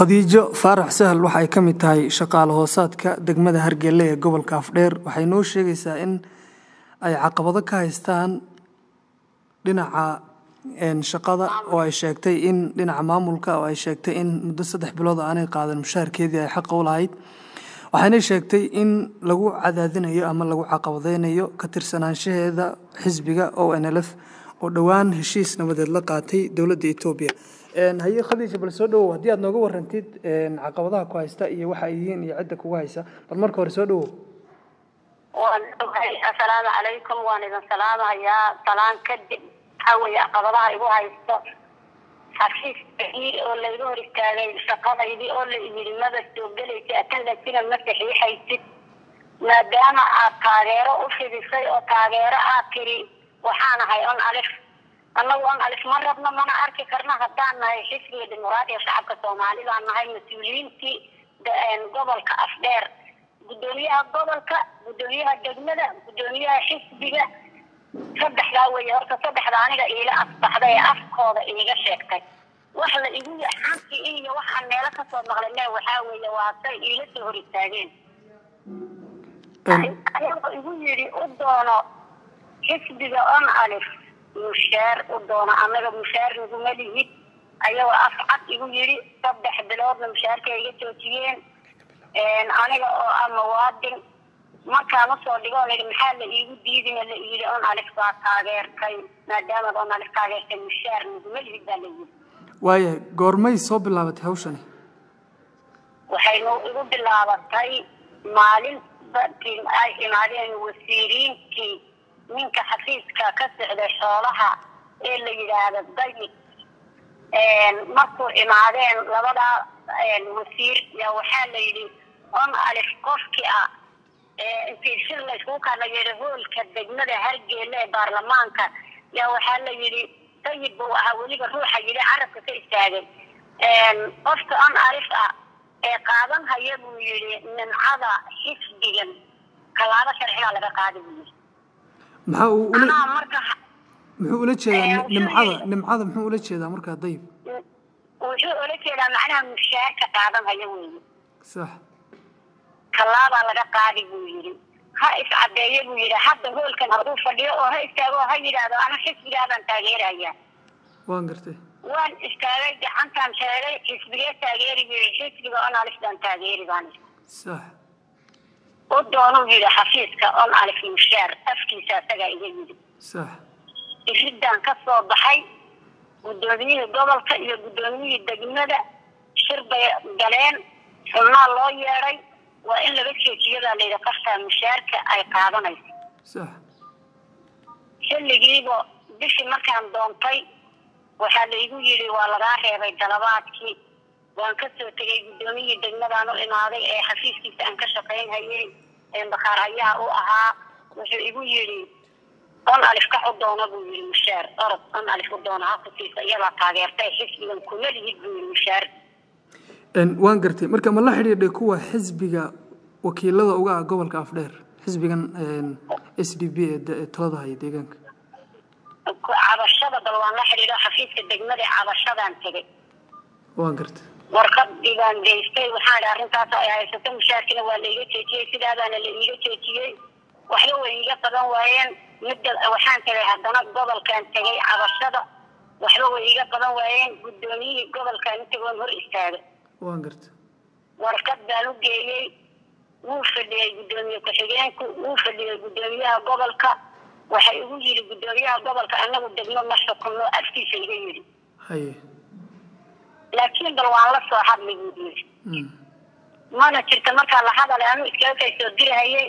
khadiijo faarax sahal waxa ka mid tahay shaqaale hoosaadka degmada hargelle ee gobolka afdheer waxay noo sheegaysaa in ay caqabado ka haystaan dhinaca shaqada oo ay sheegtay in dhinaca maamulka oo ay sheegtay in muddo saddex bilood aanay qaadan mushaharkeedii ay xaqa u lahayd. Waxaanay sheegtay in lagu cadaadinayo ama lagu caqabadeynayo ka tirsanaanshaheeda xisbiga o n l f oo dhowaan heshiis nabadeed la qaatay dowladda etoobiya haye khadiija bal soo dhawow haddii aad nooga warantid caqabadaha ku haysta iyo waxa ay yihiin iyo cidda kugu haysa bal marka hore soo dhawow assalaamu calaykum waan idin salaamahayaa salaan kadib waxaa weeye caqabadaha igu haysto xafiiskii oo layga hor istaagay shaqadaydii oo la yidhi maba soo gelaysa atandansina ma saxiixaysid. Maadaama aad taageero u fidisay oo taageero aad tiri waxaan ahay on alif. Annagu on alif ma rabno mana arki karno haddaan nahay xisbiga dimuqraadiga shacabka soomaalidaan nahay mas'uuliyiintii gobolka afdheer guddoomiyaha gobolka guddoomiyaha degmada guddoomiyaha xisbiga. Saddexdaa weeye horta saddexda aniga iila asbaxday ee afkooda iiga sheegtay. Wax la igu xanti iyo waxaan meelo ka soo maqlane waxaa weeye waa say iila soo hor istaageen. Igu yidhi u doono xisbiga on alif mushaar u doono annaga mushaar naguma lihid ayagoo af cad igu yidhi saddex biloodna mushaarka iga joojiyeen. Aniga oo ah muwaadin markaan u soo dhigo layidhi maxaa la iigu diidina la yidhi on alif baa taageertay maadaamaad on alif taageertay mushaar naguma lihid baa la yidhi. Waayahay goormay soo bilaabatay hawshani? Waxaynu igu bilaabatay maalin ay imaadeen wasiiriintii ninka xafiiska ka socday xoolaha ee la yidhaahdo dayib markuu imaadeen labadaa wasiir yaa waxaa la yidhi on alif qofkii ah intii shir layskugu kala yidhi hoolka degmada hargeele ee baarlamaanka. Yaa waxaa la yidhi dayib buu ahaa weliba ruuxa yidhi carabka ka istaagay. Qofka on alif ah ee qaadan haya buu yidhi nimcada xisbigan tallaabo sharcigaa laga qaada buu yidhi maxaa uu ula muxuu ula jeedaa nimcada nimcada muxuu ula jeedaa markaa dayib? Wuxuu ula jeedaa macnaha mushaarka qaadan haya weeye sax. Tallaabaa laga qaadi buu yidhi. Ha iscadeeyo buu yidhi. Hadda hoolkan hadduu fadhiyo oo ha istaago oo ha yidhaahdo ana xisbigaabaan taageeraya. Waan gartay. Waan istaagay gacantaan sheegay xisbigee taageeri buu yidhi. Xisbiga on alif baan taageeri baan sax u doonuu yidhi xafiiska on alif mushaar afkiisa asagaa iga yidhi. Iridaan ka soo baxay guddoomiyihii gobolka iyo guddoomiyihii degmada shir bay galeen xubnaa loo yeedhay waa in laga jeejiyadaa layidhi qoftaa mushaarka ay qaadanayso. Sax. Xilligiiba bishii markaan doontay waxaa laygu yidhi waa lagaa reebay dalabaadkii waan ka soo tegay guddoomiyihii degmadaan u imaaday ee xafiiskiisa aan ka shaqaynhayay ee bakhaarhayaha u ahaa. Wuxuu igu yidhi on alif ka u doono buu yidhi mushaar. Orod on alif u doono ha ku siisa iyadaa taageertay xisbigan kuma lihid buu yidhi mushaar. Waan gartay. Marka ma la xidhiidhay kuwa xisbiga wakiilada uga ah gobolka afdheer xisbigan s d b ee talada haya deegaanka. Cabashada bal waan la xidhiidho xafiiska degmada cabashadaan tegay. Waan gartay warqadii baan geystay waxaan idhi arrintaas ay haysato mushaarkina waa laiga jeejiyey sidaadaana la iiga jeejiyey waxba way iiga qaban waayeen. Midda waxaan tegay haddana gobolkaan tegay cabashada. Waxba way iiga qaban waayeen. Guddoomiyihii gobolkaan intagoon hor istaagay waan gartay warqad baan u geeyey. Wuu fadhiyey guddoomiye ku-xigeenku wuu fadhiyey guddoomiyaha gobolka. Waxay igu yidhi guddoomiyaha gobolka anagu degmo ma xukunno. Afkiisa iga yidhi laakiin bal waan la soo hadlay buu yidhi mana jirta markaa la hadalay anuu iskaga kay soo dirahayay.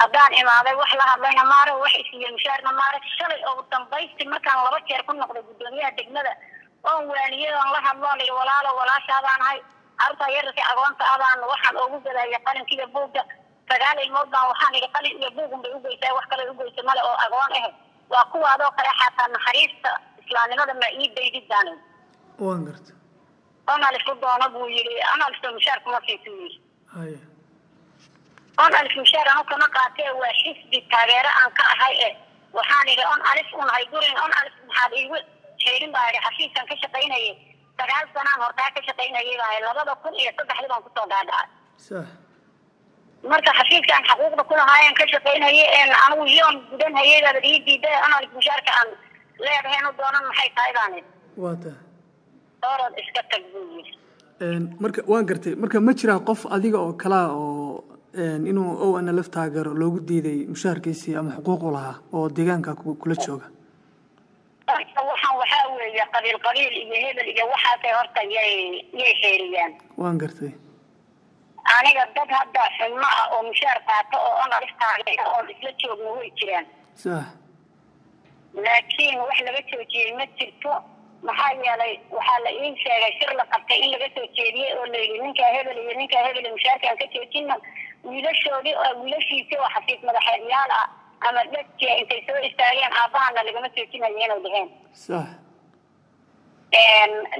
Haddaan imaaday wax la hadlayna maare wax isiiye mushaarna maare shalay oo dambaysti markaan laba jeer ku noqday guddoomiyaha degmada oon waaniyay oon la hadlo layidhi walaalo walaashaadaan ahay carruurta yararkii agoonta adaan waxaan ugu gadaya qalinkiiyo buugga. Sagaal ilmood baan waxaan idhi qalin iyo buugun bay ugeysaa wax kale ugeysa male oo agoon ah waa kuwaadoo kale xataa naxariista islaamnimada ma ii daydid baan waan gartay on alif u doono buu yidhi on alifta mushaar kuma siisu yidhi on alif mushaar anu kama qaatee waa xisbi taageero aan ka ahay e waxaan idhi on alif u nahay gurin on alif maxaad iigu xeydhin baa idhi xafiiskan ka shaqaynayay. Sagaal sanaan hortaa ka shaqaynayay baa labada kun iyo saddexdii baan ku soo dhaadhacay marka xafiiskaan xaquuqda ku lahaayeen ka shaqaynayay een anigu yoon gudan hayadaada ii diiday anal mushaarka aan leedahay inu doonan maxay tahay? baan idhi doorad iska tag buu Een, marka waan gartay. Marka ma jiraa qof adiga oo kalaa oo inuu o ana laf taageero loogu diiday mushaharkiisii ama xuquuq u lahaa oo deegaanka ku- kula jooga? Waxaan waxaa weeye qabiil qabiil iyo hebel iyo waxaasay horta yay yay xeeriyaan. Waan gartay. Aniga dad hadda xubno ah oo mushaar qaato oo anal istaageero oon isla joogno way jiraan. Laakiin wax laga soo jeediyey ma jirto maxaa yeelay waxaa la ii sheegay shir la qabtay in laga soo jeediyey oo la yidhi ninkaa hebel iyo ninkaa hebel mushaarkaan ka joojina wiilashoodii oo wiilashiisii oo xafiis madaxeedyaal ah ama dhadkia intay soo istaageen aabbahana lagama joojinayo inay dheheen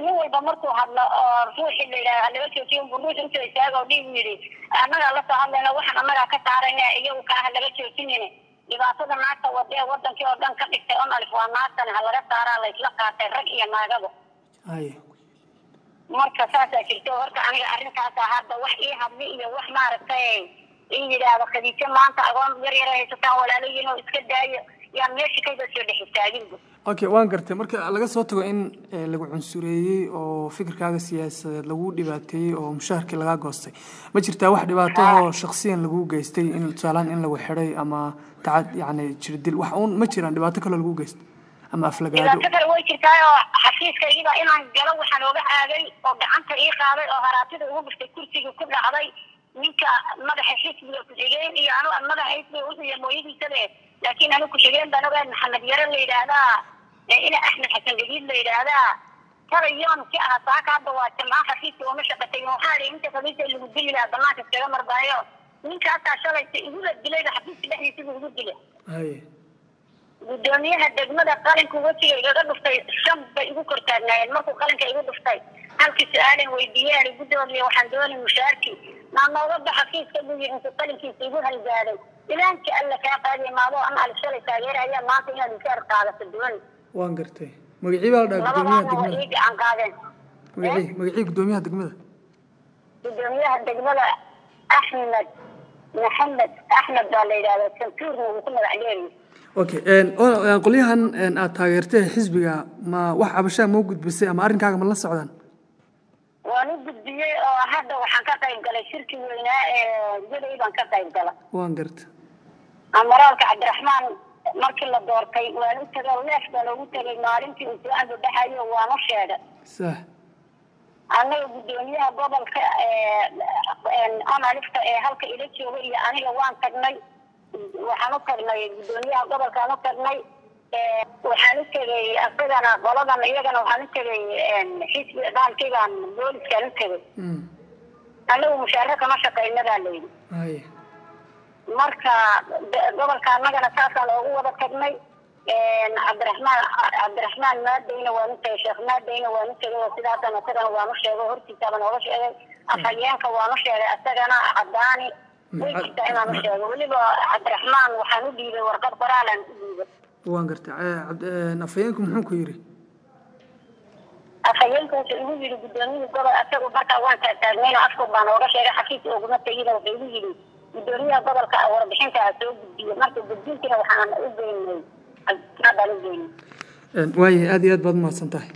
nin walba markuu hadlo oo ruuxii la yidhaha laga joojiyo unbu ruux intuu oo dhiib yidhi annagaa la soo hadlayna waxaan annagaa ka saarayna iyagu kaaha laga joojinine dhibaatada naagta wadee wadankii oo dhan ka dhigtay on alif waa naagtan ha laga saaraa la isla qaatay rag iyo naagaba marka saasaa jirto horta aniga arrintaasa hadda wax ii hadli iyo wax maaragtay ii yidhaahdo khadiijo maanta agoon yar yar ay haysataan walaalayiin oo iska daayo yaan meesha kayba soo dhex istaaginku okay waan gartay. Marka laga soo tago in eh, lagu cunsureeyey oo fikirkaaga siyaasadeed lagu dhibaateeyey oo mushaharkii lagaa goostay. Ma jirtaa wax dhibaato oo lagu geystay in tusaalaan in lagu xidhay ama tacad yacni jirdil wax uun ma jiraan dhibaato kaloo lagu geystay ama aflagaado? Dhibaato kale way jirtaa oo xafiiskaygiba inaan galo waxaan ooga aagay oo gacanta ii qaaday oo haraatida ugu dhuftay kursigii ku dhacday ninka madaxa xisbiga ku-xigeen iyo anu madaxa xisbiga usiya mooyadiisabe laakiin anu ku-xigeen baan ogahay maxamed yare la yidhaahdaa ina axmed xasan gadiid la yidhaahdaa tala yoon ki aha saaka hadda waa jamcaan xafiiska uma shaqatay waxaa inta khamiisa lagu dili lahaa banaanka iskaga marbaayo ninkaasaa shalayta igula dilayba xafiiska dhexdiisa dilay haye gudoomiyaha degmada qalinka wejiga igaga dhuftay shan bay igu kor taagnaayeen markuu qalinka igu dhuftay halkii su'aalan weydiiyeen gudoomiye waxaan doonay mushaarkii maa nooga baxa kiiska buu yidhi intuu qalinkiisa igu halgaaday ilaankii alla kaa qaadiya maadoo an alif shalay taageeraya maanta inaad mushaar qaadato dooni waan gartay. Magacii baa la dhaha gudoomiyaha degmada. magacii magacii gudoomiyaha degmada. Gudoomiyaha degmada axmed maxamed axmed baa la yidhahdaa santuurna wuu ku magac dheeriyay okay qolyahan aad taageertay xisbiga ma wax cabashaa moo gudbisay ama arrinkaaga ma la socdaan? Waan u gudbiyey oo hadda waxaan ka qayb galay shirki weynaa ee guday baan ka qayb gala waan garta amaraalka cabdiraxmaan markii la doortay waan u tegay leef baan ugu tegay maalintii uu su'aal baxayo waan u sheegay. Annaga gudoomiyaha gobolka analifta ee halka ila jooga iyo aniga waan tagnay. Waxaan u tagnay gudoomiyaha gobolkaan u tagnay. Waxaan u tegay asagana qoladan iyagana waxaan u tegay xisbi dhaalkigan booliskaan u tegay. Mm, annagu mushaare kama shaqayna baa layidhi marka gobolka annagana saasaan oogu wada tagnay cabdiraxmaan cabdiraxmaan maadayna waan u tagay sheekh maadayna waan u tegay oo sidaasana isagana waan u sheegay hortiisaba nooga sheegay afhayeenka waan u sheegay isagana cadaani way jirtaa inaan u sheego weliba cabdiraxmaan waxaan u dhiibay warqad qoraalaan u dhiibay waan een, afhayeenku muxuu ku yidhi? Afhayeenka wuxuu igu yidhi gudoomiyihii gobol asagu markaa waan taagtaagnayn afku baan ooga sheegay xafiis oguma tegin wuxuu igu yidhi gudoomiyaha gobolka warbixinta ha soo gudbiyo. Marka gudbintina waxaan u geynay cabdiraxmaan baan u geynay waayahay aad iyo aad baad umahadsan tahay